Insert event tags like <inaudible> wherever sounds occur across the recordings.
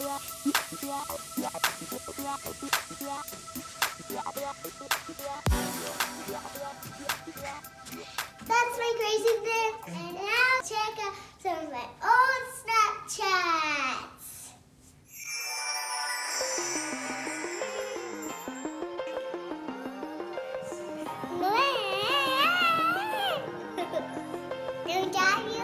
That's my crazy thing. And now check out some of my old Snapchats. <laughs> Don't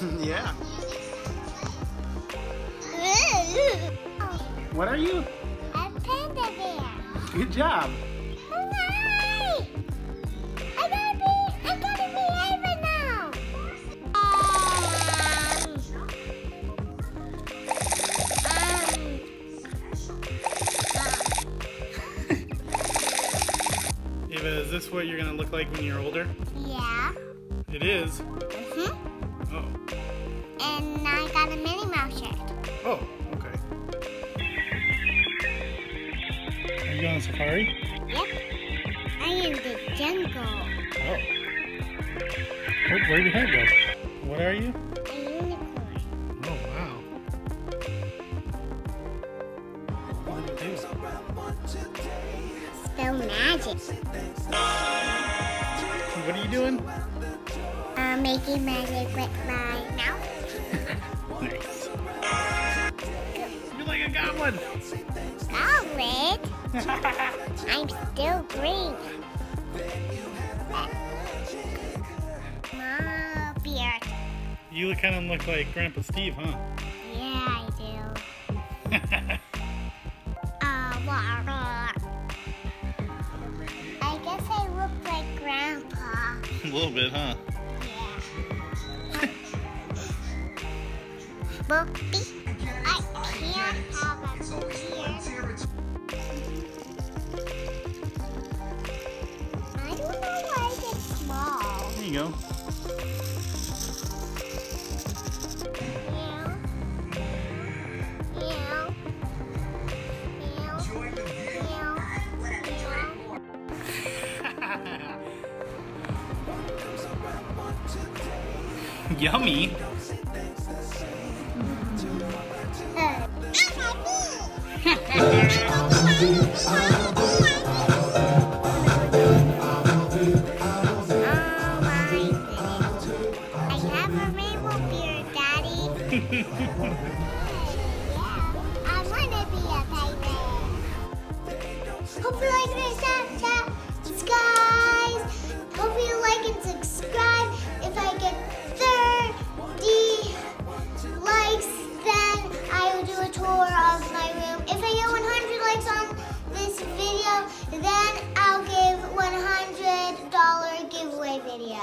<laughs> yeah. <laughs> What are you? A panda bear. Good job. Hooray! I gotta be, I gotta be Ava now. <laughs> Ava, is this what you're gonna look like when you're older? Yeah. It is. Mhm. Oh. And I got a Minnie Mouse shirt. Oh, okay. Are you on safari? Yep. I am the jungle. Oh. oh where'd your head go? What are you? A unicorn. Oh, wow. What do? Spell magic. What are you doing? Uh, making magic with my mouth. Nice. You're like a goblin. Red. <laughs> I'm still green. My beard. You kind of look like Grandpa Steve, huh? Yeah, I do. <laughs> Uh. I guess I look like Grandpa. a little bit, huh? I can't have a. I don't know why it's small. There you go. <laughs> Yummy. Oh, I have a rainbow beard, Daddy. <laughs> I want then I'll give $100 giveaway video.